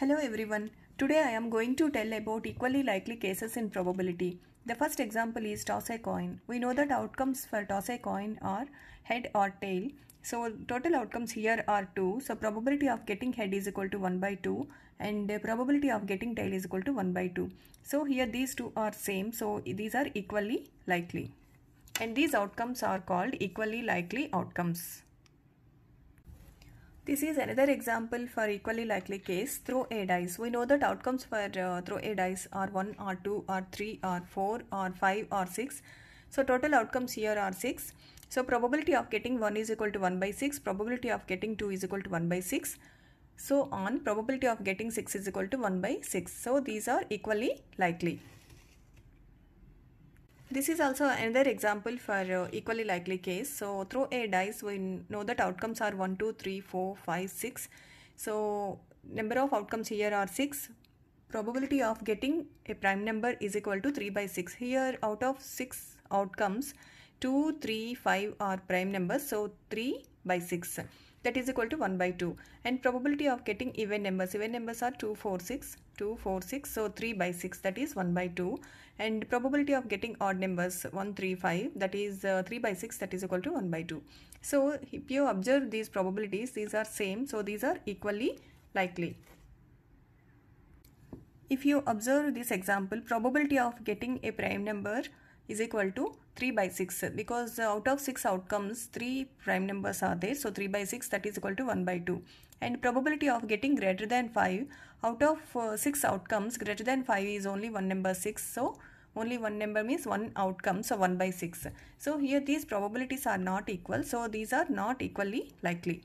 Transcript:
Hello everyone. Today I am going to tell about equally likely cases in probability. The first example is toss a coin. We know that outcomes for toss a coin are head or tail. So total outcomes here are 2. So probability of getting head is equal to 1 by 2 and probability of getting tail is equal to 1 by 2. So here these two are same. So these are equally likely. And these outcomes are called equally likely outcomes. This is another example for equally likely case. Throw a dice. We know that outcomes for uh, throw a dice are 1 or 2 or 3 or 4 or 5 or 6. So total outcomes here are 6. So probability of getting 1 is equal to 1 by 6. Probability of getting 2 is equal to 1 by 6. So on probability of getting 6 is equal to 1 by 6. So these are equally likely. This is also another example for uh, equally likely case. So throw a dice, we know that outcomes are 1, 2, 3, 4, 5, 6. So number of outcomes here are 6. Probability of getting a prime number is equal to 3 by 6. Here out of 6 outcomes, 2, 3, 5 are prime numbers. So 3 by 6 that is equal to 1 by 2 and probability of getting even numbers even numbers are 2 4 6 2 4 6 so 3 by 6 that is 1 by 2 and probability of getting odd numbers 1 3 5 that is uh, 3 by 6 that is equal to 1 by 2 so if you observe these probabilities these are same so these are equally likely. If you observe this example probability of getting a prime number is equal to 3 by 6 because out of 6 outcomes 3 prime numbers are there. So 3 by 6 that is equal to 1 by 2 and probability of getting greater than 5 out of uh, 6 outcomes greater than 5 is only one number 6 so only one number means one outcome so 1 by 6 so here these probabilities are not equal. So these are not equally likely